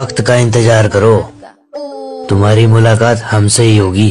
वक्त का इंतज़ार करो। तुम्हारी मुलाकात हमसे ही होगी।